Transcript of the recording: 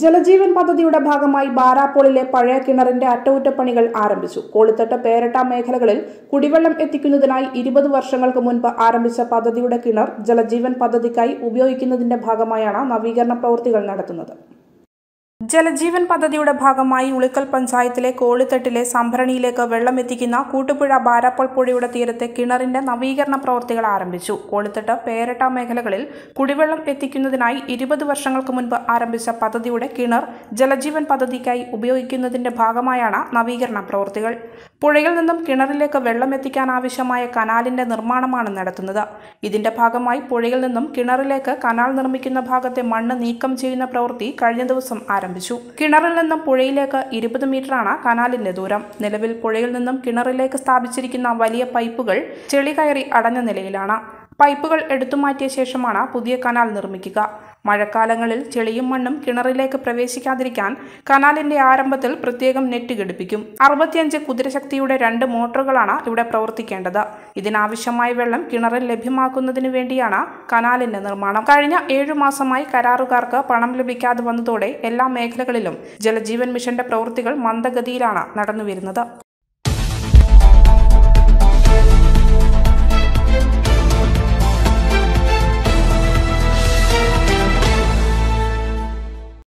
ജലജീവൻ പദ്ധതിയുടെ ഭാഗമായി ബാരാപ്പോളിലെ പഴയ കിണറിന്റെ അറ്റകുറ്റപ്പണികൾ ആരംഭിച്ചു. കോളിത്തട്ട് പേരട്ട മേഖലകളിൽ കുടിവെള്ളം എത്തിക്കുന്നതിനായി ഇരുപത് വർഷങ്ങൾക്ക് മുൻപ് ആരംഭിച്ച പദ്ധതിയുടെ കിണർ ജലജീവൻ പദ്ധതിക്കായി ഉപയോഗിക്കുന്നതിന്റെ ഭാഗമായാണ് നവീകരണ പ്രവൃത്തികൾ നടത്തുന്നത്. ജലജീവൻ പദ്ധതിയുടെ ഭാഗമായി ഉളിക്കൽ പഞ്ചായത്തിലെ കോളിത്തട്ടിലെ സംഭരണിയിലേക്ക് വെള്ളം എത്തിക്കുന്ന കൂട്ടുപുഴ ബാരാപ്പോൾ പുഴയുടെ തീരത്തെ കിണറിന്റെ നവീകരണ പ്രവൃത്തികൾ ആരംഭിച്ചു. കോളിത്തട്ട് പേരട്ട മേഖലകളിൽ കുടിവെള്ളം എത്തിക്കുന്നതിനായി ഇരുപത് വർഷങ്ങൾക്ക് മുൻപ് ആരംഭിച്ച പദ്ധതിയുടെ കിണർ ജലജീവൻ പദ്ധതിക്കായി ഉപയോഗിക്കുന്നതിന്റെ ഭാഗമായാണ് നവീകരണ പ്രവൃത്തികൾ. പുഴയിൽ നിന്നും കിണറിലേക്ക് വെള്ളം എത്തിക്കാൻ ആവശ്യമായ കനാലിന്റെ നിർമ്മാണമാണ് നടത്തുന്നത്. ഇതിന്റെ ഭാഗമായി പുഴയിൽ നിന്നും കിണറിലേക്ക് കനാൽ നിർമ്മിക്കുന്ന ഭാഗത്തെ മണ്ണ് നീക്കം ചെയ്യുന്ന പ്രവൃത്തി കഴിഞ്ഞ ദിവസം ആരംഭിച്ചു. കിണറിൽ നിന്നും പുഴയിലേക്ക് ഇരുപത് മീറ്ററാണ് കനാലിന്റെ ദൂരം. നിലവിൽ പുഴയിൽ നിന്നും കിണറിലേക്ക് സ്ഥാപിച്ചിരിക്കുന്ന വലിയ പൈപ്പുകൾ ചെളി കയറി അടഞ്ഞ നിലയിലാണ്. പൈപ്പുകൾ എടുത്തുമാറ്റിയ ശേഷമാണ് പുതിയ കനാൽ നിർമ്മിക്കുക. മഴക്കാലങ്ങളിൽ ചെളിയും മണ്ണും കിണറിലേക്ക് പ്രവേശിക്കാതിരിക്കാൻ കനാലിന്റെ ആരംഭത്തിൽ പ്രത്യേകം നെറ്റ് ഘടിപ്പിക്കും. അറുപത്തിയഞ്ച് കുതിരശക്തിയുടെ രണ്ട് മോട്ടോറുകളാണ് ഇവിടെ പ്രവർത്തിക്കേണ്ടത്. ഇതിനാവശ്യമായ വെള്ളം കിണറിൽ ലഭ്യമാക്കുന്നതിന് വേണ്ടിയാണ് കനാലിന്റെ നിർമ്മാണം. കഴിഞ്ഞ ഏഴു മാസമായി കരാറുകാർക്ക് പണം ലഭിക്കാതെ വന്നതോടെ എല്ലാ മേഖലകളിലും ജലജീവൻ മിഷന്റെ പ്രവൃത്തികൾ മന്ദഗതിയിലാണ് നടന്നുവരുന്നത്.